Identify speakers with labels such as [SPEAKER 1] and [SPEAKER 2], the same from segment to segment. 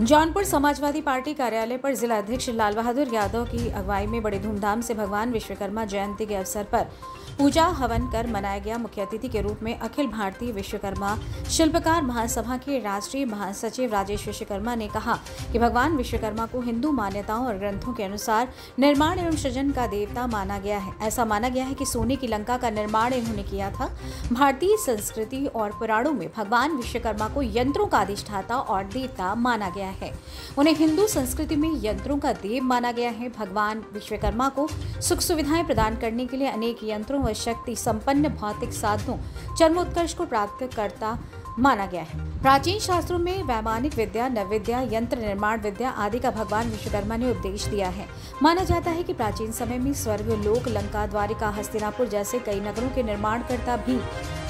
[SPEAKER 1] Jaunpur Samajwadi party कार्यालय पर जिला अध्यक्ष लाल बहादुर यादव की अगुवाई में बड़े धूमधाम से भगवान विश्वकर्मा जयंती के अवसर पर पूजा हवन कर मनाया गया मुख्य अतिथि के रूप में अखिल भारतीय विश्वकर्मा शिल्पकार महासभा के राष्ट्रीय महासचिव राजेश विश्वकर्मा ने कहा कि भगवान विश्वकर्मा को हिंदू मान्यताओं और ग्रंथों के अनुसार निर्माण एवं सृजन का देवता माना गया है। ऐसा माना गया है कि सोने की लंका का निर्माण इन्होंने किया था। भारतीय संस्कृति और पुराणों में भगवान विश्वकर्मा को यंत्रों का अधिष्ठाता और देवता माना गया है। उन्हें हिंदू संस्कृति में यंत्रों का देव माना गया है। भगवान विश्वकर्मा को सुख सुविधाएँ प्रदान करने के लिए अनेक यंत्रों व शक्ति संपन्न भौतिक साधनों, चरमोत्कर्ष को प्राप्त करता माना गया है। प्राचीन शास्त्रों में वैमानिक विद्या, नवविद्या, यंत्र निर्माण विद्या आदि का भगवान विश्वकर्मा ने उपदेश दिया है। माना जाता है कि प्राचीन समय में स्वर्ग, लोक, लंका, द्वारिका, हस्तिनापुर जैसे कई नगरों के निर्माण करता भी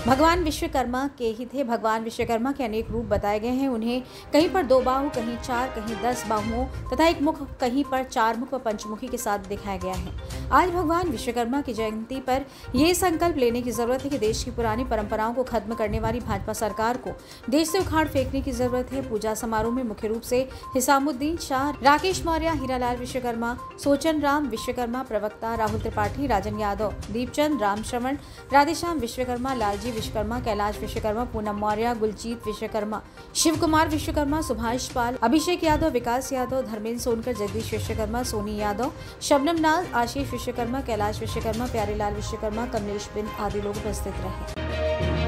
[SPEAKER 1] भगवान विश्वकर्मा के ही थे। भगवान विश्वकर्मा के अनेक रूप बताए गए हैं। उन्हें कहीं पर दो बाहु, कहीं चार, कहीं दस बाहुओं तथा एक मुख, कहीं पर चार मुख व पंचमुखी के साथ दिखाया गया है। आज भगवान विश्वकर्मा की जयंती पर यह संकल्प लेने की ज़रूरत है कि देश की पुरानी परंपराओं को खत्म करने वाली भाजपा सरकार को देश से उखाड़ फेंकने की ज़रूरत है। पूजा समारोह में मुख्य रूप से हिसामुद्दीन शाह, राकेश मौर्य, हीरालाल विश्वकर्मा, सोचन राम विश्वकर्मा प्रवक्ता राहुल त्रिपाठी, राजन यादव, दीपचंद राम श्रवण राधेश्याम विश्वकर्मा, लालजी विश्वकर्मा, कैलाश विश्वकर्मा, पूनम मौर्य, गुलजीत विश्वकर्मा शिव कुमार विश्वकर्मा, सुभाष पाल, अभिषेक यादव, विकास यादव, धर्मेंद्र सोनकर, जगदीश विश्वकर्मा, सोनी यादव, शबनम लाल आशीष विश्वकर्मा, कैलाश विश्वकर्मा, प्यारेलाल विश्वकर्मा, कमलेश बिंद आदि लोग उपस्थित रहे।